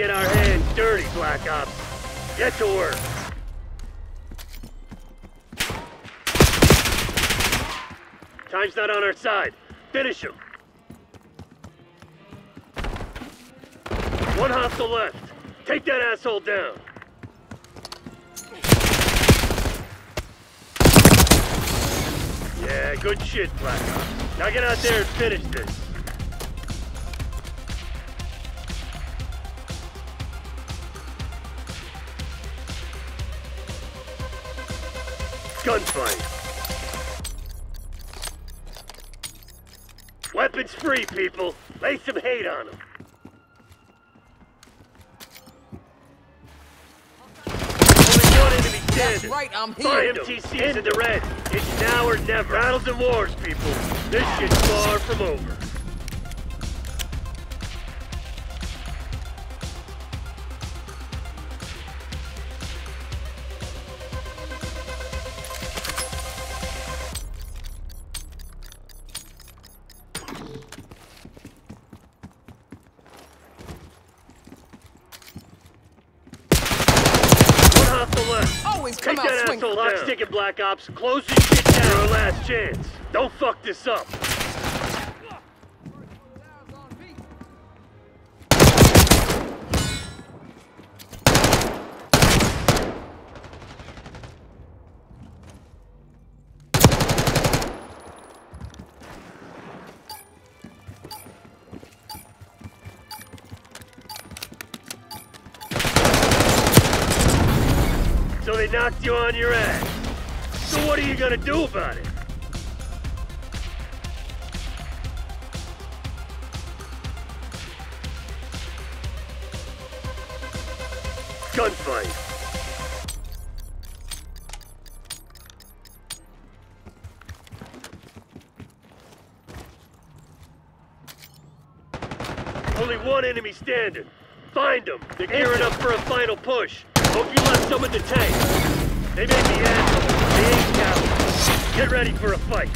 get our hands dirty, Black Ops. Get to work. Time's not on our side. Finish him. One hostile left. Take that asshole down. Yeah, good shit, Black Ops. Now get out there and finish this. Gunfight. Weapons free, people. Lay some hate on them. Only one enemy That's right, I'm here. MTC's in the red. It's now or never. Battles and wars, people. This shit's far from over. Always come Take out that swinging. asshole Clock's down. ticking, Black Ops. Close this shit down. Your last chance. Don't fuck this up. They knocked you on your ass. So what are you gonna do about it? Gunfight. Only one enemy standing. Find them. They're gearing up for a final push. Hope you left some in the tank. They may be assholes. They ain't cowards. Get ready for a fight.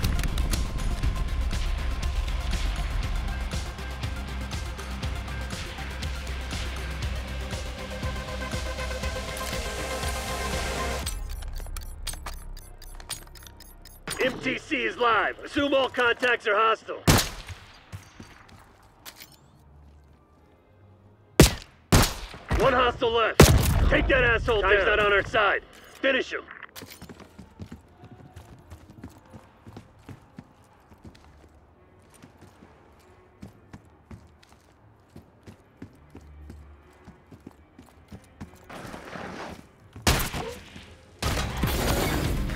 MTC is live. Assume all contacts are hostile. One hostile left. Take that asshole Time's down. not on our side. Finish him.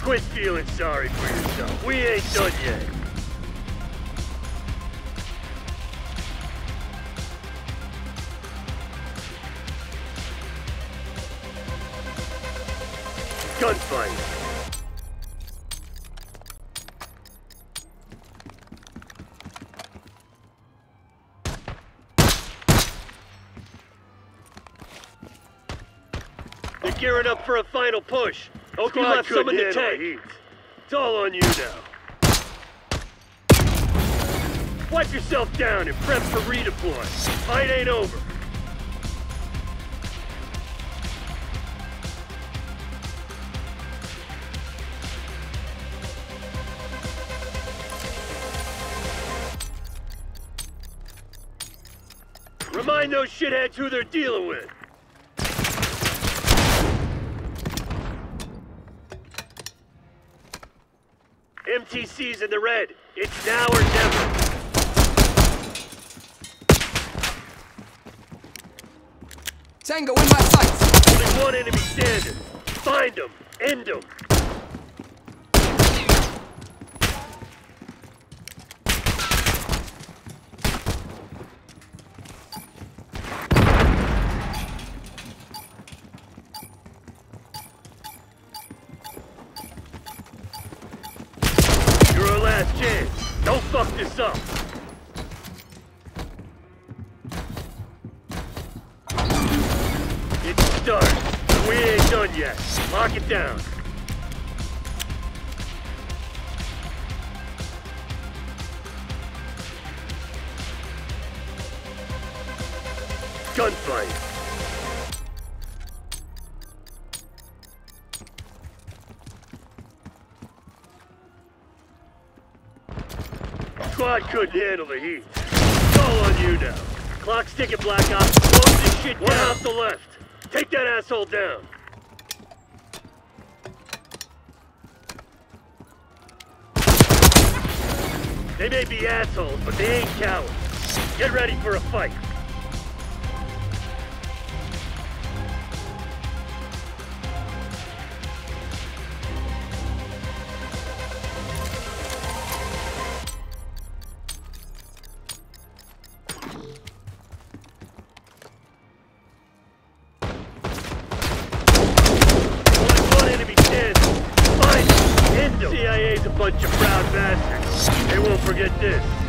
Quit feeling sorry for yourself. We ain't done yet. Gunfight. They're gearing up for a final push. Hope you left some in the tank. It's all on you now. Wipe yourself down and prep for redeploy. Fight ain't over. Remind those shitheads who they're dealing with. MTC's in the red. It's now or never. Tango in my sights. Only one enemy standing. Find them. End them. You're our last chance. Don't fuck this up. It's start. We ain't done yet. Lock it down. Gunfight. Squad couldn't handle the heat. It's all on you now. Clock's ticking, Black Ops. Close this shit down. One off the left. Take that asshole down. They may be assholes, but they ain't cowards. Get ready for a fight. Of proud bastards. They won't forget this.